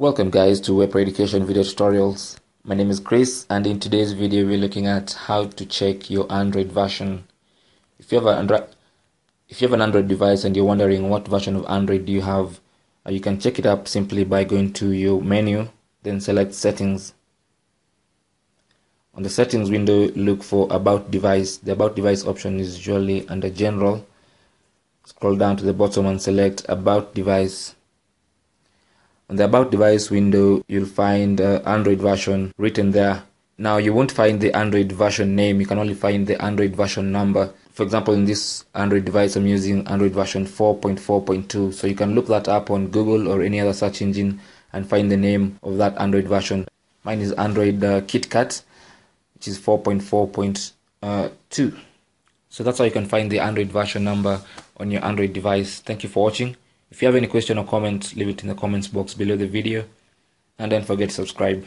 Welcome guys to Web Education video tutorials. My name is Chris and in today's video we're looking at how to check your Android version. If you have an Android if you have an Android device and you're wondering what version of Android do you have, uh, you can check it up simply by going to your menu, then select settings. On the settings window, look for about device. The about device option is usually under general. Scroll down to the bottom and select about device. On the about device window, you'll find uh, Android version written there. Now you won't find the Android version name, you can only find the Android version number. For example, in this Android device, I'm using Android version 4.4.2. So you can look that up on Google or any other search engine and find the name of that Android version. Mine is Android uh, KitKat, which is 4.4.2. So that's how you can find the Android version number on your Android device. Thank you for watching. If you have any question or comment, leave it in the comments box below the video. And don't forget to subscribe.